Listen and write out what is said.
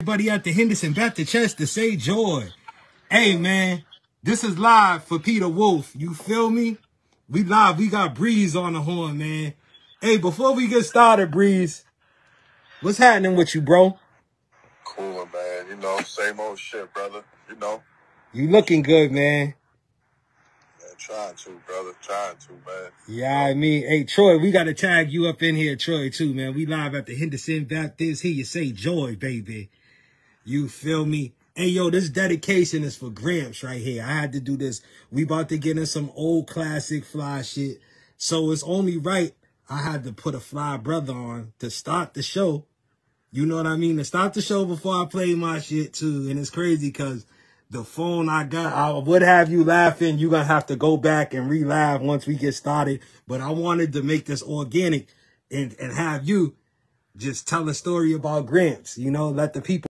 Everybody at the Henderson Baptist Church to say joy. Hey man, this is live for Peter Wolf. You feel me? We live. We got Breeze on the horn, man. Hey, before we get started, Breeze, what's happening with you, bro? Cool, man. You know, same old shit, brother. You know, You looking good, man. man, trying to, brother. Trying to, man. Yeah, I mean, hey Troy, we gotta tag you up in here, Troy, too, man. We live at the Henderson Baptist. Here you say joy, baby. You feel me? Hey, yo, this dedication is for Gramps right here. I had to do this. We about to get in some old classic fly shit. So it's only right I had to put a fly brother on to start the show. You know what I mean? To start the show before I play my shit too. And it's crazy because the phone I got, I would have you laughing. You're going to have to go back and re-laugh once we get started. But I wanted to make this organic and, and have you just tell a story about Gramps, you know, let the people